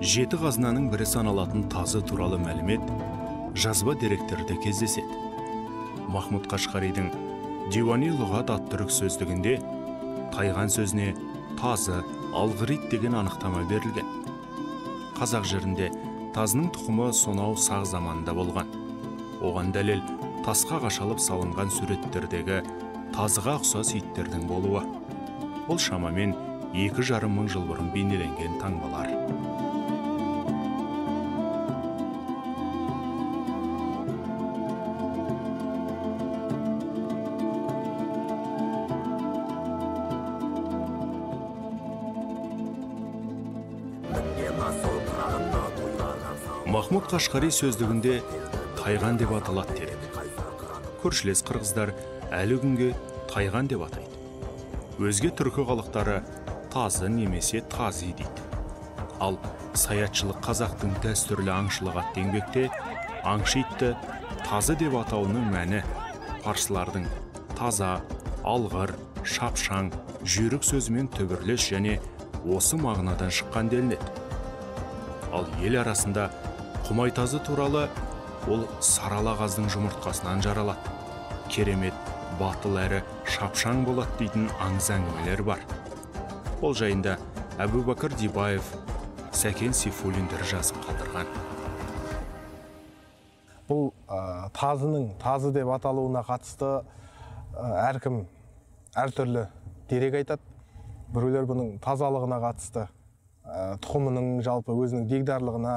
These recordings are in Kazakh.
жеті қазынаның бірі саналатын тазы туралы мәлімет жазба деректерде кездеседі. Махмұд қашқаридің диуани лұғат ат түрік сөздігінде тайған сөзіне тазы алғырит деген анықтама берілген. Қазақ жерінде тазының тұқымы сонау сақ заманында болған оған дәлел тасқа қашалып салынған суреттердегі тазыға ұқсас иттердің болуы бұл шамамен екі жарым мың жыл бұрын бейнеленген таңбалар. Қашқари сөздігінде тайған деп аталады делік көршілес қырғыздар әлі күнге тайған деп атайды. Өзге түркі халықтары тазы немесе тази дейді. Ал саятшылық қазақтың дәстүрлі аңшылық атты еңбекте аңшы итті тазы деп атауының мәні парсылардың таза алғыр шапшаң жүйрік сөзімен түбірлес және осы мағынадан шыққан делінеді. Ал ел арасында құмайтазы туралы ол сарала қаздың жұмыртқасынан жаралады. Керемет батыл әрі шапшаң болады дейтін аңыз әңгімелер бар. Ол жайында әбубәкір дибаев сәкен сейфуллиндер жазып қалдырған. Бұл ә, тазының тазы деп аталуына қатысты ә, әркім әртүрлі дерек айтады. Біреулер бұның тазалығына қатысты ә, тұқымының жалпы өзінің дегдарлығына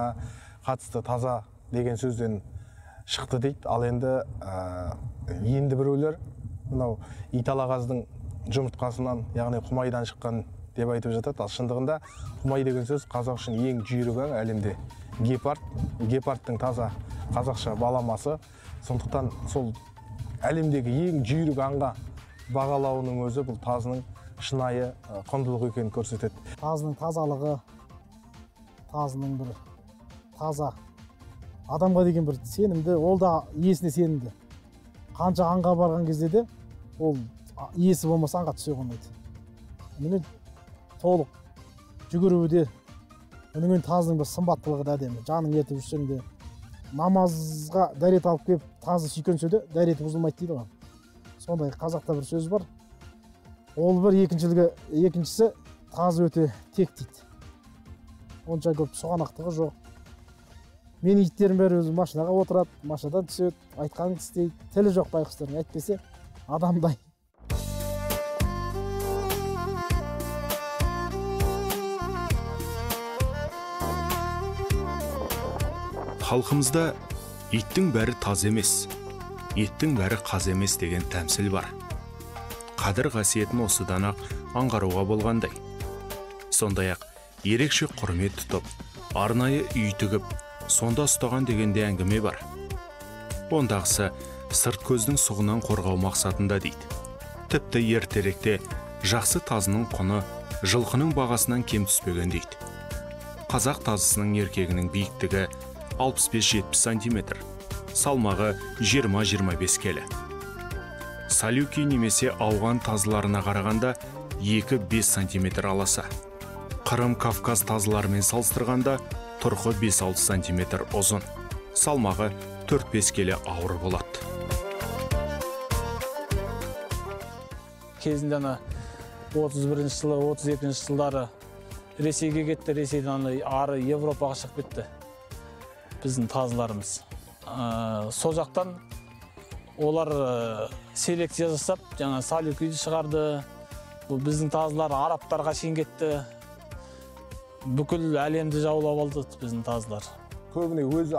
қатысты таза деген сөзден шықты дейді. Ал енді ә, енді біреулер мынау италағаздың жұмыртқасынан яғни құмайдан шыққан деп айтып жатады. Ал шындығында құмай деген сөз қазақ үшін ең жүйрік аң әлемде гепард. Гепардтың таза қазақша баламасы. Сондықтан сол әлемдегі ең жүйрік аңға бағалауының өзі бұл тазының шынайы құндылық екенін көрсетеді. Тазының тазалығы тазының бір таза. Адамға деген бір сенімді ол да иесіне сенімді. Қанша аңға барған кезде де ол иесі болмаса аңға түсе қоймайды. Міне толық жүгіруі де одан тазының бір сымбаттылығы да әдемі. Жаның ертіп жүрсең де намазға дәрет алып келіп тазы сүйкенсе де дәреті бұзылмайды дейді ғой. Сондай қазақта бір сөз бар. Ол бір екіншілігі екіншісі тазы өте тек дейді. Онша көп сұғанақтығы жоқ. Менің иттерім бәрі өзі машинаға отырады машинадан түседі айтқанын істейді тілі жоқ байқұстардың әйтпесе адамдай. Халқымызда иттің бәрі таз емес еттің бәрі қаз емес деген тәмсіл бар. Қадір қасиетін осыдан ақ аңғаруға болғандай. Сондай ақ ерекше құрмет тұтып арнайы үй тігіп сонда ұстаған дегенде әңгіме бар. Ондағысы сырт көздің сұғынан қорғау мақсатында дейді. Тіпті ертеректе жақсы тазының құны жылқының бағасынан кем түспеген дейді. Қазақ тазысының еркегінің биіктігі 65-70 сантиметр салмағы 20-25 келі. Салюки немесе ауған тазыларына қарағанда 2-5 сантиметр аласа. Қырым кавказ тазыларымен салыстырғанда тұрқы 5-6 сантиметр ұзын. Салмағы 4-5 келі ауыр болады. Кезінде ана 31 жылы 32 жылдары ресейге кетті ресейден ары европаға шығып кетті. Біздің тазыларымыз. Ә, сол жақтан олар ә, селекция жасап жаңа салюкиді шығарды. Біздің тазылар арабтарға шейін кетті. Бүкіл әлемді жаулап алды біздің тазылар. Көбіне өзі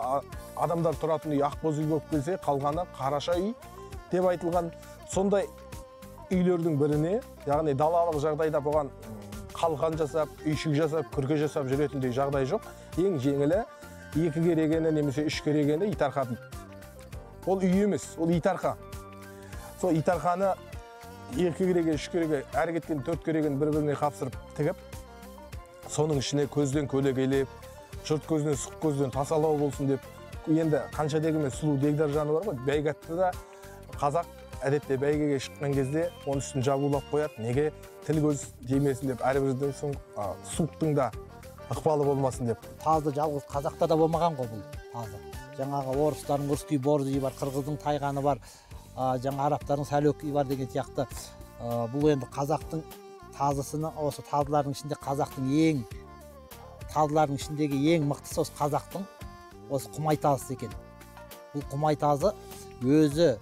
адамдар тұратын үй ақбоз үй болып келсе қалғаны қараша үй деп айтылған. Сондай үйлердің біріне яғни далалық жағдайда бұған қалқан жасап үйшік жасап күрке жасап жүретіндей жағдай жоқ. Ең жеңілі екі керегені немесе үш керегені итарқа ол үй емес ол итарқа. Сол итарқаны екі кереге үш кереге әрі кеткен төрт керегені бір біріне қапсырып тігіп соның ішіне көзден көлегейлеп жұрт көзінен сұқ көзден тасалау болсын деп енді қанша дегенмен сұлу дегдар жаны бар ғой. Бәйге атты да қазақ әдетте бәйгеге шыққан кезде оның үстін жабулап қояды. Неге тіл көз тимесін деп әрбірдің соң суықтың да ықпалы болмасын деп. Тазы жалғыз қазақта да болмаған ғой бұл тазы. Жаңағы орыстардың русский борзый бар қырғыздың тайғаны бар а, жаңа арабтардың сәлөкий бар деген сияқты бұл енді қазақтың тазысыны осы тазылардың ішінде қазақтың ең тазылардың ішіндегі ең мықтысы осы қазақтың осы құмай тазысы екен. Бұл құмай тазы өзі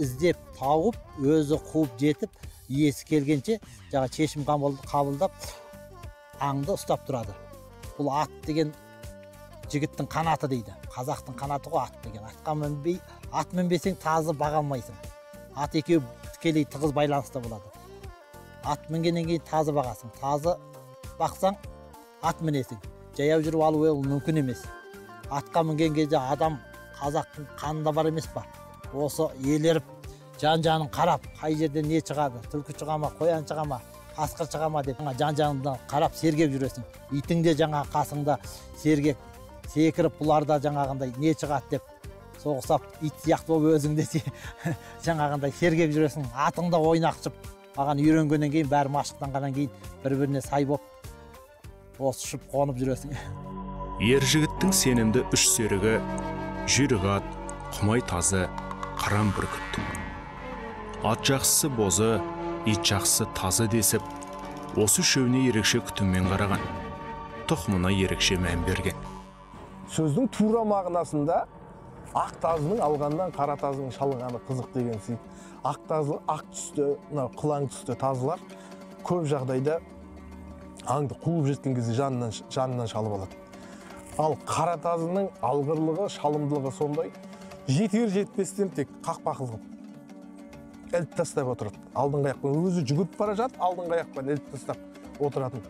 іздеп тауып өзі қуып жетіп иесі келгенше жаңағы шешім қабыл- қабылдап аңды ұстап тұрады. Бұл ат деген жігіттің қанаты дейді. Қазақтың қанаты ғой ат деген. Атқа мінбей ат мінбесең тазы баға алмайсың. Ат екеуі тікелей тығыз байланыста болады. Ат мінгеннен кейін тазы бағасың. Тазы бақсаң ат мінесің. Жаяу жүріп алу ол мүмкін емес. Атқа мінген кезде адам қазақтың қанында бар емес па? Осы елеріп жан жағын қарап қай жерден не шығады түлкі шыға ма қоян шыға ма қасқыр шыға ма деп жан жағыңда қарап сергек жүресің. Итің де жаңа қасыңда сергек. Секіріп бұларда жаңағындай не шығады деп соғысап ит сияқты болып өзің де жаңағындай сергек жүресің. Атың да ойнақшып маған үйренгеннен кейін бәрі машықтанғаннан кейін бір біріне сай болып осы ұшып қонып жүресің. Ер жігіттің сенімді үш серігі жүйрік ат құмай тазы қыран бүркіт. Ат жақсысы бозы ит жақсысы тазы десіп осы үшеуіне ерекше күтіммен қараған тұқымына ерекше мән берген. Сөздің тура мағынасында ақ тазының алғаннан қара тазының шалынғаны қызық деген сияқты ақ тазы ақ түсті мына қылаң түсті тазылар көп жағдайда аңды қуып жеткен кезде жанынан жанынан шалып алады. Ал қара тазының алғырлығы шалымдылығы сондай. Жетер жетпестен тек қақпа қылып іліп тастап отырады. Алдыңғы аяқпен өзі жүгіріп бара жатып алдыңғы аяқпен іліп тастап отыратын.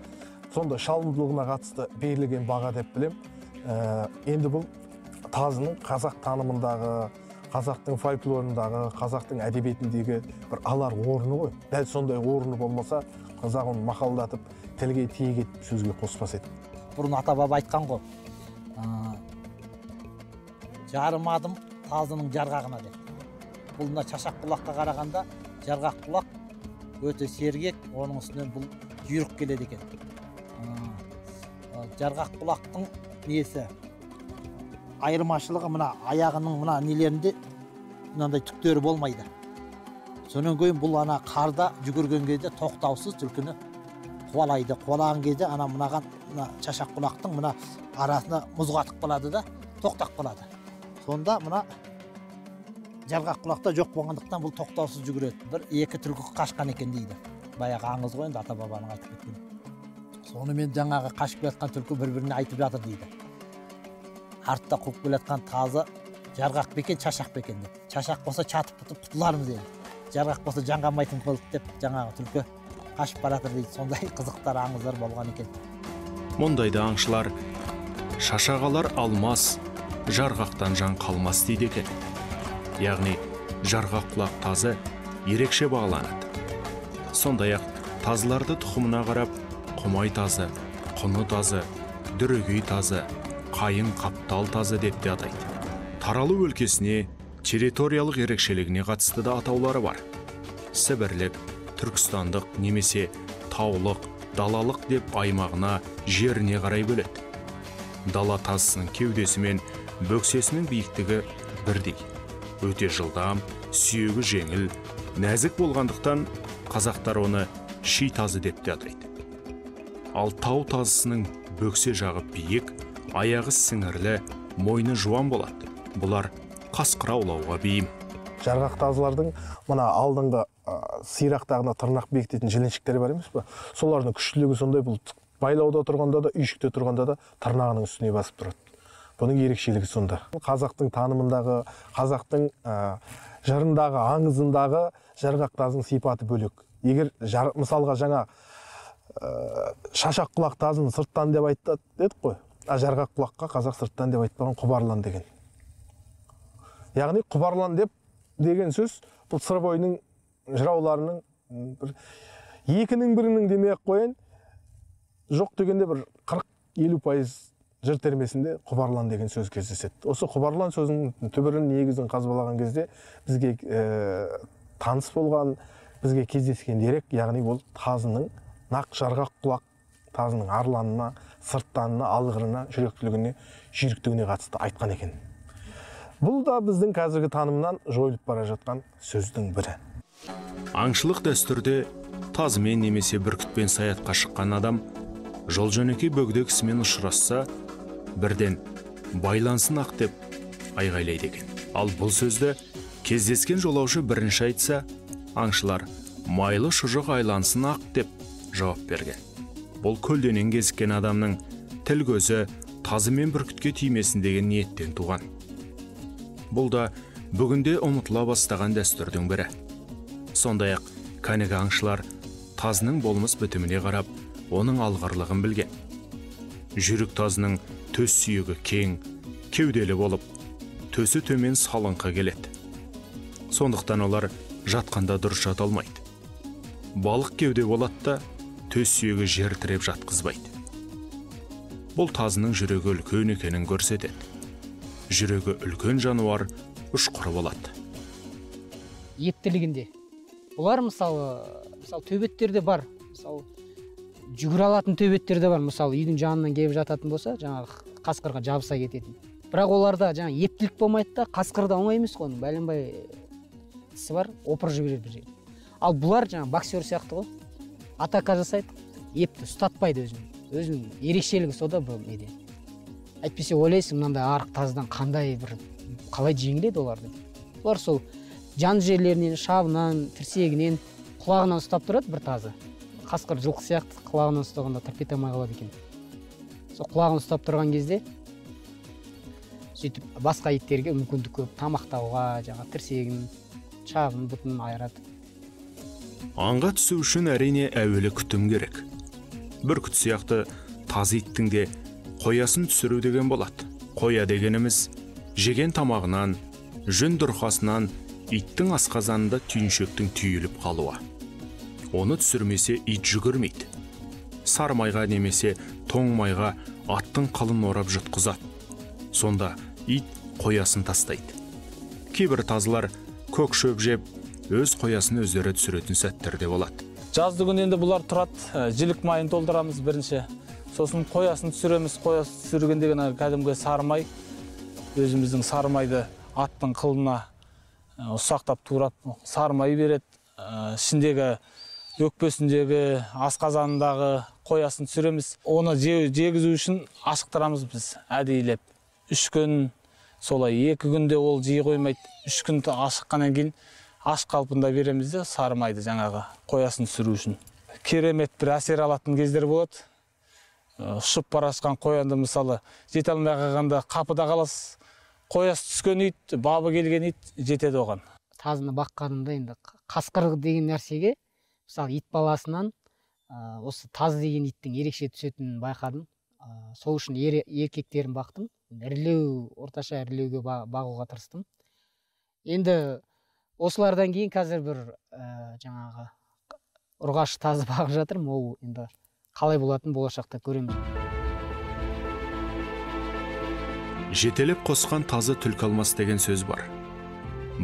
Сондай шалымдылығына қатысты берілген баға деп білемін Ә, енді бұл тазының қазақ танымындағы қазақтың фольклорындағы қазақтың әдебиетіндегі бір алар орны ғой. Дәл сондай орны болмаса қазақ оны мақалдатып тілге тиек етіп сөзге қоспас еді. Бұрын ата баба айтқан ғой ә, жарымадым тазының жарғағына деп. Бұл мына шашақ құлаққа қарағанда жарғақ құлақ өте сергек оның үстінен бұл жүйрік келеді екен. Ә, жарғақ құлақтың несі? Айырмашылығы мына аяғының мына нелерінде мынандай түктері болмайды. Сонан кейін бұл ана қарда жүгірген кезде тоқтаусыз түлкіні қуалайды. Қуалаған кезде ана мынаған мына шашақ құлақтың мына арасына мұз қатып қалады да тоқтап қалады. Сонда мына жарғақ құлақта жоқ болғандықтан бұл тоқтаусыз жүгіреді. Бір екі түлкі қашқан екен дейді. Баяғы аңыз ғой енді ата бабаның айтып кеткен сонымен жаңағы қашып келе жатқан түлкі бір біріне айтып жатыр дейді. Артта қуып келе жатқан тазы жарғақ па екен шашақ па екен деп. Шашақ болса шатып бітіп құтылармыз енді. Жарғақ болса жанғанбайтын қылдық деп жаңағы түлкі қашып бара жатыр дейді. Сондай қызықтар аңыздар болған екен. Мұндайда аңшылар шашағалар алмас жарғақтан жан қалмас дейді екен. Яғни жарғақ құлақ тазы ерекше бағаланады. Сондай ақ тазыларды тұқымына қарап құмай тазы құны тазы дүрегей тазы қайың қаптал тазы деп те атайды. Таралу өлкесіне территориялық ерекшелігіне қатысты да атаулары бар. Сібірлік түркістандық немесе таулық далалық деп аймағына жеріне қарай бөледі. Дала тазысының кеудесі мен бөксесінің биіктігі бірдей. Өте жылдам сүйегі жеңіл нәзік болғандықтан қазақтар оны ши тазы деп те атайды. Ал тау тазысының бөксе жағы биік аяғы сіңірлі мойны жуан болады бұлар қасқыр аулауға бейім. Жарғақ тазылардың мына алдыңғы ә, сирақтағына тырнақ бекітетін жіліншіктері бар емес па солардың күштілігі сондай бұл. Байлауда тұрғанда да үйшікте тұрғанда да тырнағының үстіне басып тұрады. Бұның ерекшелігі сонда. Қазақтың танымындағы қазақтың ә, жырындағы аңызындағы жарғақ тазының сипаты бөлек. Егер мысалға жаңа ә, шашақ құлақ тазын сырттан деп айтты дедік қой. А жарғақ құлаққа қазақ сырттан деп айтпаған құбарлан деген. Яғни құбарлан деп деген сөз бұл сыр бойының жырауларының бір екінің бірінің демей ақ қояйын. Жоқ дегенде бір қырық елу пайыз жыр термесінде құбарлан деген сөз кездеседі. Осы құбарлан сөзінің түбірін негізін қазбалаған кезде бізге ә, таныс болған бізге кездескен дерек яғни ол тазының нақ жарғақ құлақ тазының арланына сырттанына алғырына жүректілігіне жүйріктігіне қатысты айтқан екен. Бұл да біздің қазіргі танымнан жойылып бара жатқан сөздің бірі. Аңшылық дәстүрде тазымен немесе бүркітпен саятқа шыққан адам жол жөнекей бөгде кісімен ұшырасса бірден байлансын ақ деп айғайлайды екен. Ал бұл сөзді кездескен жолаушы бірінші айтса аңшылар майлы шұжық айлансын ақ деп жауап берген. Бұл көлденең кезіккен адамның тіл көзі тазы мен бүркітке тимесін деген ниеттен туған. Бұл да бүгінде ұмытыла бастаған дәстүрдің бірі. Сондай ақ кәнігі аңшылар тазының болмыс бітіміне қарап оның алғырлығын білген. Жүйрік тазының төс сүйегі кең кеуделі болып төсі төмен салыңқы келеді. Сондықтан олар жатқанда дұрыс жата алмайды. Балық кеуде болады да төс сүйегі жер тіреп жатқызбайды. Бұл тазының жүрегі үлкен екенін көрсетеді. Жүрегі үлкен жануар ұшқыр болады. Ептілігінде бұлар мысалы мысалы төбеттерде бар. Мысалы жүгіре алатын төбеттер де бар. Мысалы үйдің жанынан келіп жататын болса жаңағы қасқырға жабыса кететін. Бірақ оларда жаңағы ептілік болмайды да қасқыр да оңай емес қой. Оның бәленбай тісі бар опырып жібереді ал бұлар жаңағы боксер сияқты ғой. Атака жасайды епті ұстатпайды өзін. Өзінің ерекшелігі сода бұл неде. Әйтпесе ойлайсың мынандай арық таздан қандай бір қалай жеңіледі олар деп. Олар сол жан жерлерінен шабынан тірсегінен құлағынан ұстап тұрады бір тазы. Қасқыр жылқы сияқты құлағынан ұстағанда тырп ете алмай қалады екен. Сол құлағын ұстап тұрған кезде сөйтіп басқа иттерге мүмкіндік көп тамақтауға жаңағы тірсегін шабын бұтын айырады. Аңға түсу үшін әрине әуелі күтім керек. Бүркіт сияқты тазы иттің де қоясын түсіру деген болады. Қоя дегеніміз жеген тамағынан жүн дұрқасынан иттің асқазанында түйіншектің түйіліп қалуы. Оны түсірмесе ит жүгірмейді. Сармайға немесе тоң майға аттың қылын орап жұтқызады сонда ит қоясын тастайды. Кейбір тазылар көк шөп жеп өз қоясын өздері түсіретін сәттер де болады жазды күні енді бұлар тұрады жілік майын толтырамыз бірінші сосын қоясын түсіреміз қоясын түсірген деген кәдімгі сары май өзіміздің сары майды аттың қылына ұсақтап турап сары май береді ішіндегі өкпесіндегі асқазанындағы қоясын түсіреміз оны же- жегізу үшін ашықтырамыз біз әдейілеп үш күн солай екі күнде ол жей қоймайды үш күн ашыққаннан кейін аш қалпында береміз де сары майды жаңағы қоясын түсіру үшін. Керемет бір әсер алатын кездер болады. Ә, ұшып бара жатқан қоянды мысалы жете алмай қалғанда қапыда қаласыз қоясы түскен ит бабы келген ит жетеді оған. Тазыны баққанымда енді қасқыр деген нәрсеге мысалы ит баласынан ә, осы таз деген иттің ерекше түсетінін байқадым. Ә, сол үшін еркектерін бақтым. Ірілеу орташа ірілеуге ба- бағуға тырыстым. Енді осылардан кейін қазір бір ә, жаңағы ұрғашы тазы бағып жатырмын ол енді қалай болатынын болашақта көреміз жетелеп қосқан тазы түлкі алмас деген сөз бар.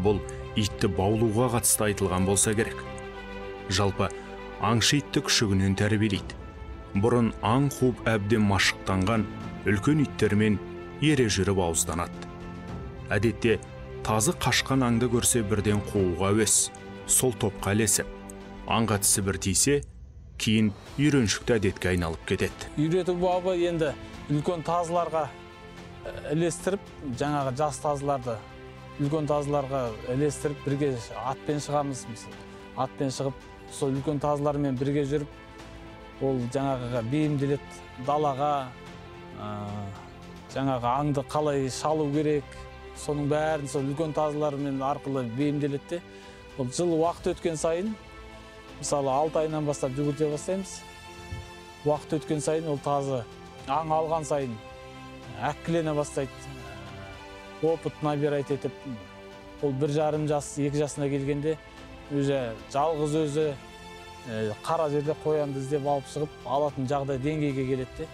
Бұл итті баулуға қатысты айтылған болса керек. Жалпы аңшы итті күшігінен тәрбиелейді. Бұрын аң қуып әбден машықтанған үлкен иттермен ере жүріп ауызданады. Әдетте тазы қашқан аңды көрсе бірден қууға әуес сол топқа ілесіп. Аңға тісі бір тисе кейін үйреншікті әдетке айналып кетеді. Үйрету бабы енді үлкен тазыларға ә, ілестіріп жаңағы жас тазыларды үлкен тазыларға ілестіріп бірге атпен шығамыз атпен шығып сол үлкен тазылармен бірге жүріп ол жаңағы бейімделеді далаға ә, жаңағы аңды қалай шалу керек соның бәрін сол үлкен тазылармен арқылы бейімделеді де. Ол жыл уақыт өткен сайын мысалы алты айынан бастап жүгірте бастаймыз. Уақыт өткен сайын ол тазы аң алған сайын әккілене бастайды. Опыт набирать етіп ол бір жарым жас екі жасына келгенде уже жалғыз өзі ә, қара жерде қоянды іздеп алып шығып алатын жағдай деңгейге келеді де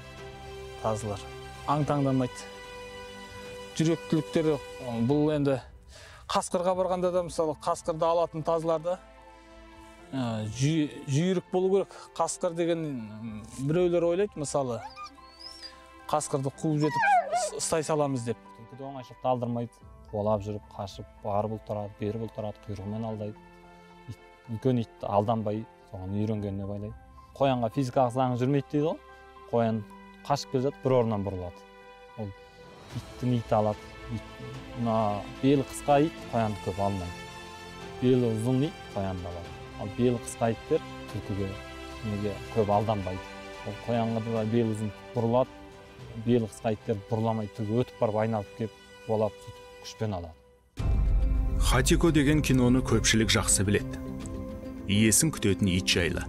тазылар. Аң таңдамайды жүректіліктері бұл енді қасқырға барғанда да мысалы қасқырды алатын тазыларда жүй- жүйрік болу керек. Қасқыр деген біреулер ойлайды мысалы қасқырды қуып жетіп ұстай саламыз деп. Түлкіде оңайшылықты алдырмайды қуалап жүріп қашып ары бұлтырады бері бұлтырады құйрығымен алдайды. Үлкен ит алданбай соған үйренгеніне байлайды қоянға физикалық заңы жүрмейді дейді ғой. Қоян қашып келе жатып бір орнынан бұрылады. Ол иттің иті алады мына белі қысқа ит қоянды көп алмайды белі ұзын ит қоянды алады ал белі қысқа иттер түлкіге неге көп алданбайды ол қоянға да белі ұзын бұрылады белі қысқа иттер бұрыламай түгі өтіп барып айналып келіп қуалап сөйтіп күшпен алады хатико деген киноны көпшілік жақсы біледі. Иесін күтетін ит жайлы.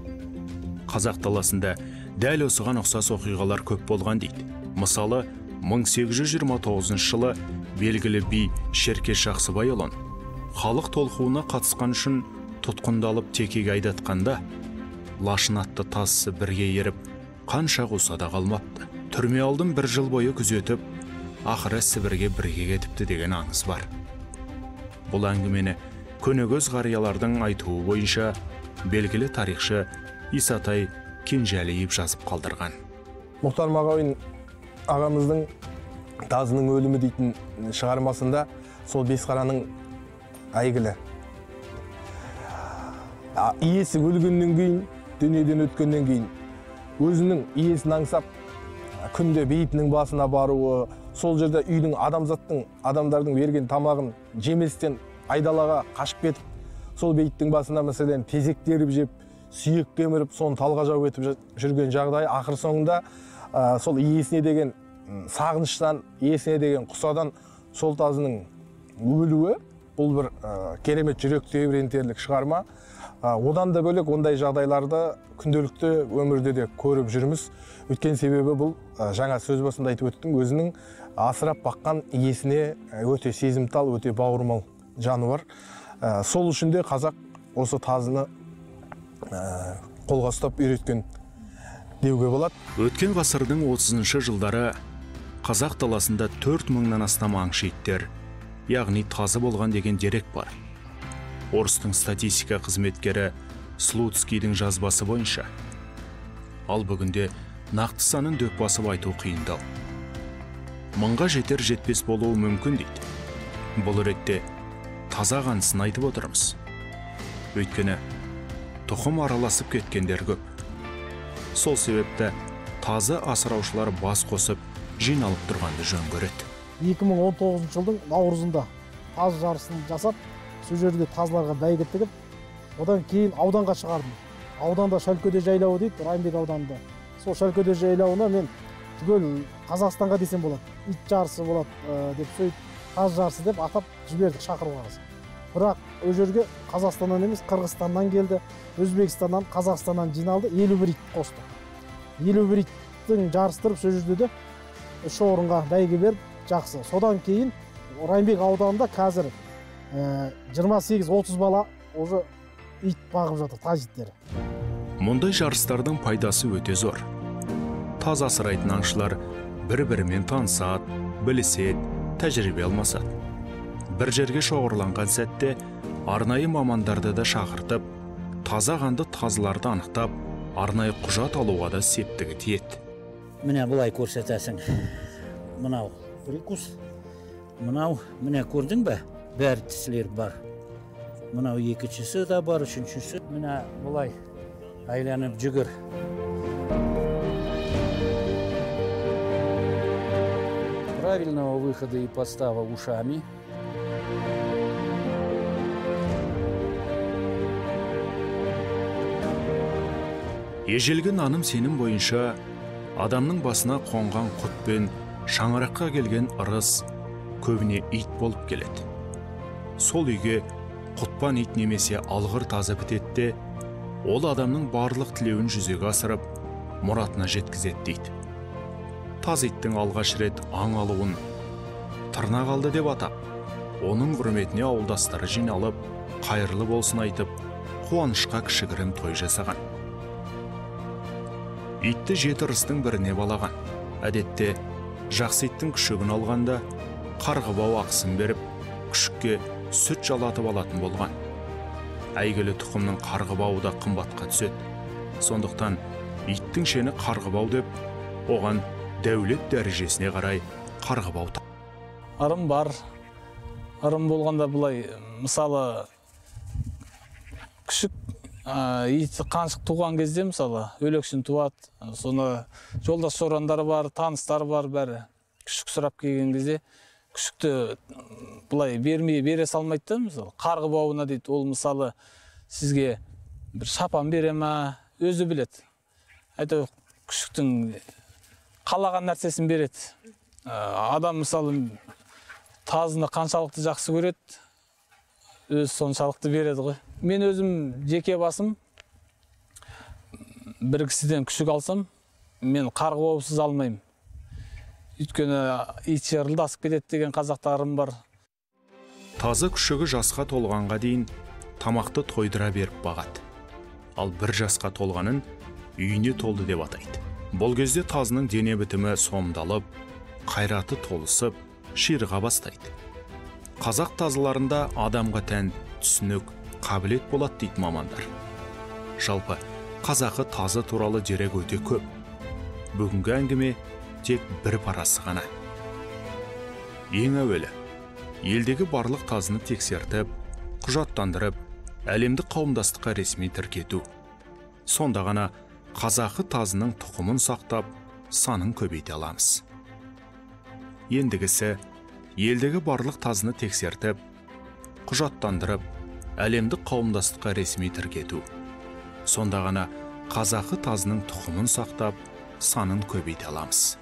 Қазақ даласында дәл осыған ұқсас оқиғалар көп болған дейді. Мысалы 1829 жылы белгілі би шеркеш жақсыбайұлын халық толқуына қатысқан үшін тұтқындалып текеге айдатқанда лашын атты бірге еріп қанша қуса да қалмапты. Түрме алдын бір жыл бойы күзетіп ақыры сібірге бірге кетіпті деген аңыз бар. Бұл әңгімені көнекөз қариялардың айтуы бойынша белгілі тарихшы исатай кенжалиев жазып қалдырған. Мұхтар мағауин ағамыздың тазының өлімі дейтін шығармасында сол бесқараның әйгілі. Иесі өлгеннен кейін дүниеден өткеннен кейін өзінің иесін аңсап күнде бейітінің басына баруы сол жерде үйдің адамзаттың адамдардың берген тамағын жеместен айдалаға қашып кетіп сол бейіттің басына мәселен тезек теріп жеп сүйек кеміріп соны талға жауып етіп жүрген жағдай ақыр соңында ә, сол иесіне деген сағыныштан иесіне деген құсадан сол тазының өлуі бұл бір ә, керемет жүрек тебірентерлік шығарма. Ә, одан да бөлек ондай жағдайларды күнделікті өмірде де көріп жүрміз. Өйткені себебі бұл ә, жаңа сөз басында айтып өттім өзінің асырап баққан иесіне өте сезімтал өте бауырмал жануар. Ә, сол үшін де қазақ осы тазыны қолға ұстап үйреткен деуге болады. Өткен ғасырдың 30 жылдары қазақ даласында 4 мыңнан астам аңшы иттер яғни тазы болған деген дерек бар. Орыстың статистика қызметкері слуцкийдің жазбасы бойынша. Ал бүгінде нақты санын дөп басып айту қиындау. Мыңға жетер жетпес болуы мүмкін дейді. Бұл ретте таза қанысын айтып отырмыз. Өйткені тұқым араласып кеткендер көп. Сол себепті тазы асыраушылар бас қосып жиналып тұрғанды жөн көреді. 2019 жылдың наурызында таз жарысын жасап сол жерде тазыларға бәйге тігіп одан кейін ауданға шығардым. Ауданда шәлкөде жайлауы дейді райымбек ауданында. Сол шәлкөде жайлауына мен түгел қазақстанға десем болады ит жарысы болады ә, деп сөйтіп таз жарысы деп атап жібердік шақыруға бірақ ол жерге қазақстаннан емес қырғызстаннан келді өзбекстаннан қазақстаннан жиналды елу бір ит қосты. Елу бір иттің жарыстырып сол жерде де үш орынға бәйге беріп жақсы. Содан кейін райымбек ауданында қазір жиырма сегіз отыз бала уже ит бағып жатыр таз иттері мұндай жарыстардың пайдасы өте зор. Таз асырайтын аңшылар бір бірімен танысады біліседі тәжірибе алмасады. Бір жерге шоғырланған сәтте арнайы мамандарды да шақыртып таза қанды тазыларды анықтап арнайы құжат алуға да септігі тиеді. Міне былай көрсетесің. Мынау прикус мынау міне көрдің бе? Бәрі тісілер бар. Мынау екіншісі де бар үшіншісі. Міне былай айланып жүгір. Правильного выхода и подстава ушами. Ежелгі наным сенім бойынша адамның басына қонған құт пен шаңыраққа келген ырыс көбіне ит болып келеді. Сол үйге құтпан ит немесе алғыр тазы бітеді ол адамның барлық тілеуін жүзеге асырып мұратына жеткізеді дейді. Таз иттің алғаш рет аң алуын тырнақ алды деп атап оның құрметіне ауылдастары жиналып қайырлы болсын айтып қуанышқа кішігірім той жасаған. Итті жеті ырыстың біріне балаған. Әдетте жақсы иттің күшігін алғанда қарғыбау ақысын беріп күшікке сүт жалатып алатын болған. Әйгілі тұқымның қарғыбауы да қымбатқа түседі. Сондықтан иттің шені қарғыбау деп оған дәулет дәрежесіне қарай қарғыбау ырым бар. Ырым болғанда былай мысалы күшік ит қаншық туған кезде мысалы өлекшін туады. Соны жолдас жорандары бар таныстары бар бәрі. Күшік сұрап келген кезде күшікті былай бермей бере салмайды да мысалы. Қарғы бауына дейді ол мысалы сізге бір шапан бере ма өзі біледі. Әйтеуір күшіктің қалаған нәрсесін береді. Адам мысалы тазыны қаншалықты жақсы көреді өзі соншалықты береді ғой. Мен өзім жеке басым бір кісіден күшік алсам мен қарғы баусыз алмаймын. Өйткені ит шырылдасып кетеді деген қазақтарым бар. Тазы күшігі жасқа толғанға дейін тамақты тойдыра беріп бағады. Ал бір жасқа толғанын үйіне толды деп атайды. Бұл кезде тазының дене бітімі сомдалып қайраты толысып ширыға бастайды. Қазақ тазыларында адамға тән түсінік қабілет болады дейді мамандар. Жалпы қазақы тазы туралы дерек өте көп. Бүгінгі әңгіме тек бір парасы ғана. Ең әуелі елдегі барлық тазыны тексертіп құжаттандырып әлемдік қауымдастыққа ресми тіркету. Сонда ғана қазақы тазының тұқымын сақтап санын көбейте аламыз. Ендігісі елдегі барлық тазыны тексертіп құжаттандырып әлемдік қауымдастыққа ресми тіркету. Сонда ғана қазақы тазының тұқымын сақтап санын көбейте аламыз.